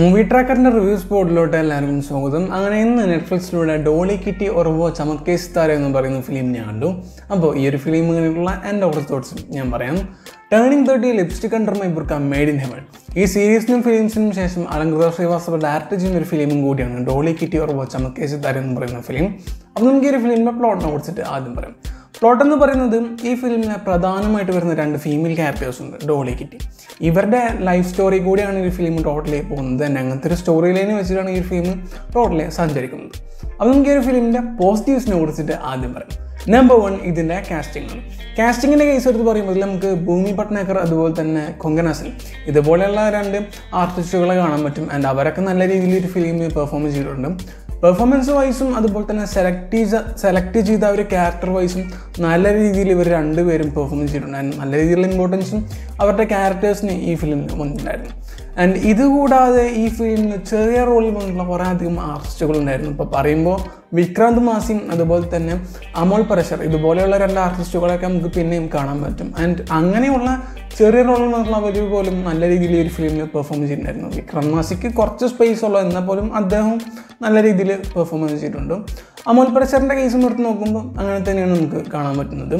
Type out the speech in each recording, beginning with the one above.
Movie ട്രാക്കറിന്റെ reviews സ്പോട്ടിലോട്ട് എല്ലാവർക്കും സ്വാഗതം. അങ്ങനെ ഇന്ന് നെറ്റ്ഫ്ലിക്സിലൂടെ ഡോളി കിറ്റി ഒറവോ ചമക്കേ സിത്താര എന്ന് പറയുന്ന ഫിലിം ഞാൻ കണ്ടു. അപ്പോൾ ഈ ഒരു ഫിലിം കണ്ടിട്ടുള്ള എന്റെ ഓർഡർ തോട്ട്സും ഞാൻ പറയാം. Turning thirty lipstick under my burkha made in heaven ഈ സീരീസിനും ഫിലിംസിനും ശേഷം അലങ്കൃത ശ്രീവാസ്തവ ഡയറക്റ്റ് ചെയ്യുന്ന ഒരു ഫിലിമും കൂടിയാണ് ഡോളി കിറ്റി ഒറവോ ചമക്കേ സിത്താര എന്ന് പറയുന്ന ഫിലിം അപ്പോൾ നമുക്ക് ഈ ഒരു ഫിലിമിന്റെ പ്ലോട്ടിനെ കുറിച്ചിട്ട് ആദ്യം പറയാം. പ്ലോട്ട് എന്ന് പറയുന്നത് ഈ ഫിലിമിന് പ്രധാനമായിട്ട് വരുന്ന രണ്ട് ഫീമെയിൽ ക്യാരക്ടേഴ്സ് ഉണ്ട് ഡോളി കിറ്റി ഇവരുടെ ലൈഫ് സ്റ്റോറി കൂടിയാണ് ഈ ഫിലിം ടോട്ടലി പോകുന്നത്. തന്നെ അങ്ങനത്തെ ഒരു സ്റ്റോറി ലൈനെ വെച്ചിട്ടാണ് ഈ ഫിലിം ടോട്ടലി സഞ്ചരിക്കുന്നത്. അപ്പോൾ നമുക്ക് ഈ ഒരു ഫിലിമിന്റെ പോസിറ്റീവ്സിനെ കുറിച്ചിട്ട് ആദ്യം പറയാം. നമ്പർ വൺ ഇതിന്റെ കാസ്റ്റിംഗ് ആണ്. കാസ്റ്റിങ്ങിന്റെ കേസ് എടുത്ത് പറയുമ്പോൾ നമുക്ക് ഭൂമി പട്നാക്കർ അതുപോലെ തന്നെ കൊങ്കനാസിൽ ഇതുപോലെയുള്ള രണ്ട് ആർട്ടിസ്റ്റുകളെ കാണാൻ പറ്റും. ആൻഡ് അവരൊക്കെ നല്ല രീതിയിൽ ഒരു ഫിലിമിൽ പെർഫോം ചെയ്തിട്ടുണ്ട്. പെർഫോമൻസ് വൈസും അതുപോലെ തന്നെ സെലക്ട് ചെയ്ത സെലക്ട് ചെയ്ത ഒരു ക്യാരക്ടർ വൈസും നല്ല രീതിയിൽ ഇവർ രണ്ടുപേരും പെർഫോം ചെയ്തിട്ടുണ്ടായിരുന്നു. നല്ല രീതിയിലുള്ള ഇമ്പോർട്ടൻസും അവരുടെ ക്യാരക്ടേഴ്സിന് ഈ ഫിലിമിൽ വന്നിട്ടുണ്ടായിരുന്നു ആൻഡ് ഇതുകൂടാതെ ഈ ഫിലിമിൽ ചെറിയ റോളിൽ വന്നിട്ടുള്ള കുറേ അധികം ആർട്ടിസ്റ്റുകൾ ഉണ്ടായിരുന്നു. ഇപ്പോൾ പറയുമ്പോൾ വിക്രാന്ത് മാസിം അതുപോലെ തന്നെ അമോൾ പരശർ ഇതുപോലെയുള്ള രണ്ട് ആർട്ടിസ്റ്റുകളൊക്കെ നമുക്ക് പിന്നെയും കാണാൻ പറ്റും. ആൻഡ് അങ്ങനെയുള്ള ചെറിയ റോളിൽ നിന്നുള്ളവർ പോലും നല്ല രീതിയിൽ ഒരു ഫിലിമിൽ പെർഫോം ചെയ്തിട്ടുണ്ടായിരുന്നു. വിക്രാന്ത് മാസിക്ക് കുറച്ച് സ്പേസ് ഉള്ളൂ. എന്നാൽ പോലും അദ്ദേഹം നല്ല രീതിയിൽ പെർഫോം ചെയ്തിട്ടുണ്ട്. അമോൽ പരശറിന്റെ കേസ് നിർത്തി നോക്കുമ്പോൾ അങ്ങനെ തന്നെയാണ് നമുക്ക് കാണാൻ പറ്റുന്നത്.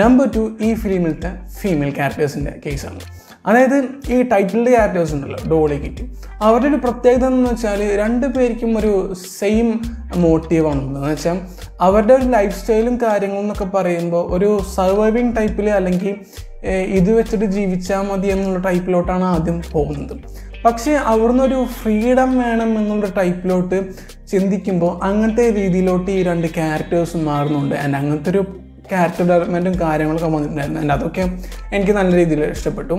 നമ്പർ ടു ഈ ഫിലിമിലത്തെ ഫീമെയിൽ ക്യാരക്ടേഴ്സിന്റെ കേസാണ് അതായത് ഈ ടൈറ്റിൽഡ് ക്യാരക്ടേഴ്സ് ഉണ്ടല്ലോ ഡോളി കിറ്റ് അവരുടെ ഒരു പ്രത്യേകത എന്ന് വെച്ചാൽ രണ്ട് പേർക്കും ഒരു സെയിം മോട്ടീവാണ് എന്ന് വെച്ചാൽ അവരുടെ ഒരു ലൈഫ് സ്റ്റൈലും കാര്യങ്ങളും എന്നൊക്കെ പറയുമ്പോൾ ഒരു സർവൈവിങ് ടൈപ്പിൽ അല്ലെങ്കിൽ ഇത് വെച്ചിട്ട് ജീവിച്ചാൽ മതി എന്നുള്ള ടൈപ്പിലോട്ടാണ് ആദ്യം പോകുന്നത്. പക്ഷേ അവിടുന്ന് ഒരു ഫ്രീഡം വേണം എന്നുള്ള ടൈപ്പിലോട്ട് ചിന്തിക്കുമ്പോൾ അങ്ങനത്തെ രീതിയിലോട്ട് ഈ രണ്ട് ക്യാരക്ടേഴ്സും മാറുന്നുണ്ട്. ആൻഡ് അങ്ങനത്തെ ഒരു ക്യാരക്ടർ ഡെവലപ്മെന്റും കാര്യങ്ങളൊക്കെ വന്നിട്ടുണ്ടായിരുന്നു. ആൻഡ് അതൊക്കെ എനിക്ക് നല്ല രീതിയിൽ ഇഷ്ടപ്പെട്ടു.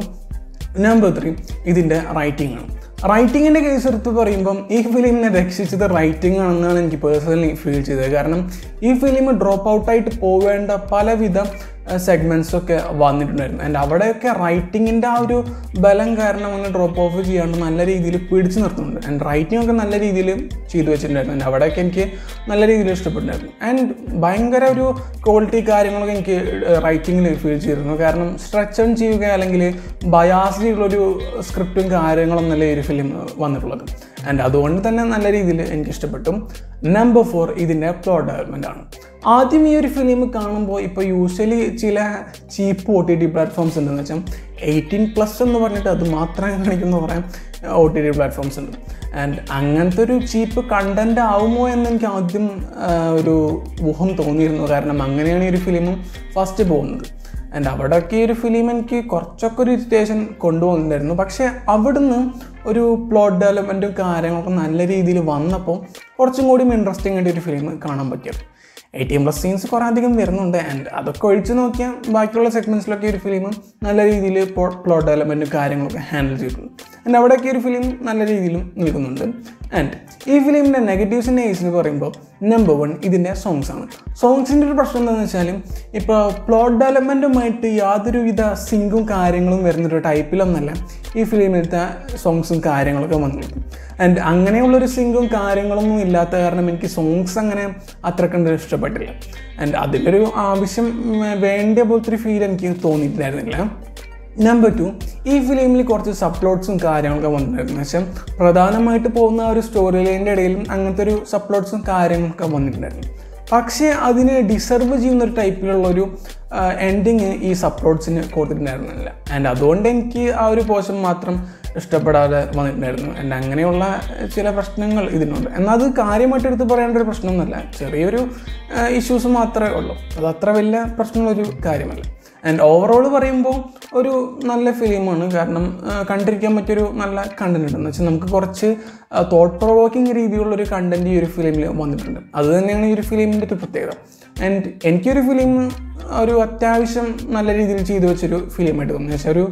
നമ്പർ ത്രീ ഇതിന്റെ റൈറ്റിംഗ് ആണ്. റൈറ്റിങ്ങിന്റെ കേസ് എടുത്ത് പറയുമ്പം ഈ ഫിലിമിനെ രക്ഷിച്ചത് റൈറ്റിംഗ് ആണെന്നാണ് എനിക്ക് പേഴ്സണലി ഫീൽ ചെയ്തത്. കാരണം ഈ ഫിലിം ഡ്രോപ്പ് ഔട്ടായിട്ട് പോവേണ്ട പലവിധ സെഗ്മെന്റ്സ് ഒക്കെ വന്നിട്ടുണ്ടായിരുന്നു. ആൻഡ് അവിടെയൊക്കെ റൈറ്റിങ്ങിന്റെ ആ ഒരു ബലം കാരണം അങ്ങനെ ഡ്രോപ്പ് ഓഫ് ചെയ്യാണ്ട് നല്ല രീതിയിൽ പിടിച്ചു നിർത്തുന്നുണ്ട്. ആൻഡ് റൈറ്റിംഗ് ഒക്കെ നല്ല രീതിയിൽ ചെയ്തു വെച്ചിട്ടുണ്ടായിരുന്നു. ആൻഡ് അവിടെയൊക്കെ എനിക്ക് നല്ല രീതിയിൽ ഇഷ്ടപ്പെട്ടിട്ടുണ്ടായിരുന്നു. ആൻഡ് ഭയങ്കര ഒരു ക്വാളിറ്റി കാര്യങ്ങളൊക്കെ എനിക്ക് റൈറ്റിങ്ങിൽ ഫീൽ ചെയ്തിരുന്നു. കാരണം സ്ട്രെച്ച് ഓൺ ചെയ്യുക അല്ലെങ്കിൽ ബയാസ് ഉള്ളൊരു സ്ക്രിപ്റ്റും കാര്യങ്ങളൊന്നല്ല ഈ ഒരു ഫിലിം വന്നിട്ടുള്ളത്. ആൻഡ് അതുകൊണ്ട് തന്നെ നല്ല രീതിയിൽ എനിക്ക് ഇഷ്ടപ്പെട്ടു. നമ്പർ ഫോർ ഇതിന്റെ പ്ലോട്ട് ഡെവലപ്മെന്റ് ആണ്. ആദ്യം ഈ ഒരു ഫിലിം കാണുമ്പോൾ ഇപ്പോൾ യൂഷ്വലി ചില cheap O T T platforms ഉണ്ടെന്ന് വെച്ചാൽ എയ്റ്റീൻ പ്ലസ് എന്ന് പറഞ്ഞിട്ട് അത് മാത്രമേ കാണിക്കുന്ന കുറേ ഒ ടി ടി പ്ലാറ്റ്ഫോംസ് ഉണ്ട്. ആൻഡ് അങ്ങനത്തെ ഒരു ചീപ്പ് കണ്ടന്റ് ആവുമോ എന്ന് എനിക്ക് ആദ്യം ഒരു ഊഹം തോന്നിയിരുന്നു. കാരണം അങ്ങനെയാണ് ഈ ഒരു ഫിലിമും ഫസ്റ്റ് പോകുന്നത്. ആൻഡ് അവിടെയൊക്കെ ഒരു ഫിലിം എനിക്ക് കുറച്ചൊക്കെ ഒരു ഇറിറ്റേഷൻ കൊണ്ടുവന്നിരുന്നു പക്ഷേ അവിടുന്ന് ഒരു പ്ലോട്ട് ഡെവലപ്മെന്റും കാര്യങ്ങളൊക്കെ നല്ല രീതിയിൽ വന്നപ്പോൾ കുറച്ചും കൂടി ഇൻട്രസ്റ്റിംഗ് ആയിട്ട് ഒരു ഫിലിം കാണാൻ പറ്റിയത്. എയ്റ്റീൻ പ്ലസ് സീൻസ് കുറേ അധികം വരുന്നുണ്ട്. ആൻഡ് അതൊക്കെ ഒഴിച്ച് നോക്കിയാൽ ബാക്കിയുള്ള സെഗ്മെന്റ്സിലൊക്കെ ഒരു ഫിലിം നല്ല രീതിയിൽ പ്ലോട്ട് ഡെവലപ്മെന്റും കാര്യങ്ങളൊക്കെ ഹാൻഡിൽ ചെയ്തിട്ടുണ്ട്. ആൻഡ് അവിടെയൊക്കെ ഒരു ഫിലിം നല്ല രീതിയിലും നിൽക്കുന്നുണ്ട്. ആൻഡ് ഈ ഫിലിമിന്റെ നെഗറ്റീവ്സിന്റെ നെയ്സ് എന്ന് പറയുമ്പോൾ നമ്പർ വൺ ഇതിന്റെ സോങ്സ് ആണ്. സോങ്സിന്റെ ഒരു പ്രശ്നം എന്താണെന്ന് വെച്ചാൽ ഇപ്പോൾ പ്ലോട്ട് ഡെവലപ്മെന്റുമായിട്ട് യാതൊരുവിധ സിങ്കും കാര്യങ്ങളും വരുന്നൊരു ടൈപ്പിലൊന്നല്ല ഈ ഫിലിമിലത്തെ സോങ്സും കാര്യങ്ങളൊക്കെ വന്നിരുന്നു ആൻഡ് അങ്ങനെയുള്ളൊരു സിങ്കും കാര്യങ്ങളൊന്നും ഇല്ലാത്ത കാരണം എനിക്ക് സോങ്സ് അങ്ങനെ അത്ര കണ്ട് ഇഷ്ടപ്പെട്ടില്ല. ആൻഡ് അതിലൊരു ആവശ്യം വേണ്ട പോലത്തെ ഒരു ഫീൽ എനിക്ക് തോന്നിയിട്ടുണ്ടായിരുന്നില്ല നമ്പർ ടു ഈ ഫിലിമിൽ കുറച്ച് സപ്ലോട്ട്സും കാര്യങ്ങളൊക്കെ വന്നിട്ടുണ്ടായിരുന്നു വെച്ചാൽ പ്രധാനമായിട്ട് പോകുന്ന ഒരു സ്റ്റോറി ലൈനിന്റെ ഇടയിലും അങ്ങനത്തെ ഒരു സപ്ലോട്ട്സും കാര്യങ്ങളൊക്കെ വന്നിട്ടുണ്ടായിരുന്നു. പക്ഷേ അതിന് ഡിസർവ് ചെയ്യുന്ന ഒരു ടൈപ്പിലുള്ളൊരു എൻഡിങ് ഈ സപ്ലോട്ട്സിന് കൊടുത്തിട്ടുണ്ടായിരുന്നില്ല. ആൻഡ് അതുകൊണ്ട് എനിക്ക് ആ ഒരു പോർഷൻ മാത്രം ഇഷ്ടപ്പെടാതെ വന്നിട്ടുണ്ടായിരുന്നു. ആൻഡ് അങ്ങനെയുള്ള ചില പ്രശ്നങ്ങൾ ഇതിനുണ്ട്. എന്നാൽ അത് കാര്യമായിട്ട് എടുത്ത് പറയേണ്ട ഒരു പ്രശ്നമൊന്നുമല്ല. ചെറിയൊരു ഇഷ്യൂസ് മാത്രമേ ഉള്ളൂ. അത് അത്ര വലിയ പ്രശ്നമുള്ളൊരു കാര്യമല്ല. ആൻഡ് ഓവറോൾ പറയുമ്പോൾ ഒരു നല്ല ഫിലിമാണ് കാരണം കണ്ടിരിക്കാൻ പറ്റിയൊരു നല്ല കണ്ടന്റ് ഉണ്ട്. എന്ന് വെച്ചാൽ നമുക്ക് കുറച്ച് തോട്ട് പ്രൊവോക്കിംഗ് രീതിയിലുള്ളൊരു കണ്ടന്റ് ഈ ഒരു ഫിലിമിൽ വന്നിട്ടുണ്ട്. അത് തന്നെയാണ് ഈ ഒരു ഫിലിമിന്റെ ഒരു പ്രത്യേകത. ആൻഡ് എനിക്കൊരു ഫിലിം ഒരു അത്യാവശ്യം നല്ല രീതിയിൽ ചെയ്തു വെച്ചൊരു ഫിലിമായിട്ട് തോന്നി. പക്ഷേ ഒരു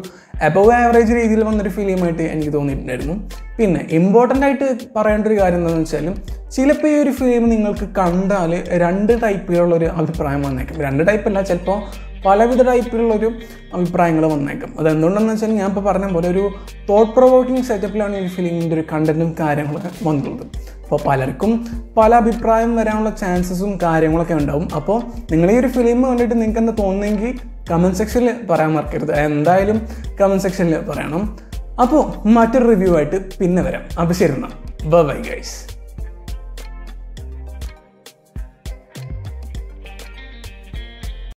അബവ് ആവറേജ് രീതിയിൽ വന്നൊരു ഫിലിമായിട്ട് എനിക്ക് തോന്നിയിട്ടുണ്ടായിരുന്നു. പിന്നെ ഇമ്പോർട്ടന്റ് ആയിട്ട് പറയേണ്ട ഒരു കാര്യം എന്താണെന്ന് വെച്ചാൽ ചിലപ്പോൾ ഈ ഒരു ഫിലിം നിങ്ങൾക്ക് കണ്ടാൽ രണ്ട് ടൈപ്പിലുള്ളൊരു അഭിപ്രായം വന്നേക്കും. രണ്ട് ടൈപ്പല്ല ചിലപ്പോൾ പലവിധ ടൈപ്പിലുള്ളൊരു അഭിപ്രായങ്ങൾ വന്നേക്കും. അത് എന്തുകൊണ്ടെന്ന് വെച്ചാൽ ഞാൻ ഇപ്പോൾ പറഞ്ഞ പോലെ ഒരു തോട്ട് പ്രൊവോക്കിംഗ് സെറ്റപ്പിലാണ് ഈ ഫിലിമിന്റെ ഒരു കണ്ടന്റും കാര്യങ്ങളൊക്കെ വന്നിട്ടുള്ളത്. അപ്പോൾ പലർക്കും പല അഭിപ്രായം വരാനുള്ള ചാൻസസും കാര്യങ്ങളൊക്കെ ഉണ്ടാവും. അപ്പോൾ നിങ്ങൾ ഈ ഒരു ഫിലിം കണ്ടിട്ട് നിങ്ങൾക്ക് എന്താ തോന്നുന്നെങ്കിൽ കമന്റ് സെക്ഷനിൽ പറയാൻ മറക്കരുത്. എന്തായാലും കമന്റ് സെക്ഷനിൽ പറയണം. അപ്പോൾ മറ്റൊരു റിവ്യൂ ആയിട്ട് പിന്നെ വരാം. അപ്പോൾ ശരി എന്നാൽ ബൈ ഗൈസ്